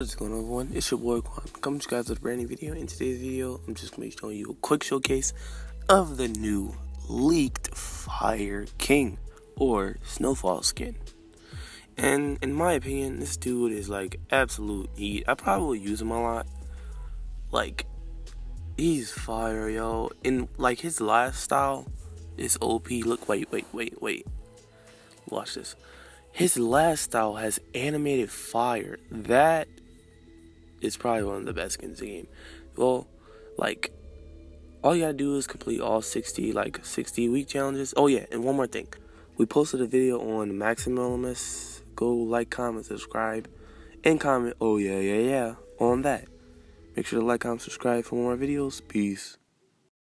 What's going on everyone? It's your boy Quan coming to you guys with a brand new video. In today's video, I'm just going to be showing you a quick showcase of the new leaked Fire King or Snowfall skin. And in my opinion, this dude is like absolute heat. I probably use him a lot. Like, he's fire, yo. And like his lifestyle is OP. Look, wait, wait, wait, wait. Watch this. His last style has animated fire. That is probably one of the best skins in the game. Well, like, all you gotta do is complete all 60, like, 60 week challenges. Oh, yeah, and one more thing. We posted a video on Maximilimus. Go like, comment, subscribe, and comment, oh, yeah, yeah, yeah, on that. Make sure to like, comment, subscribe for more videos. Peace.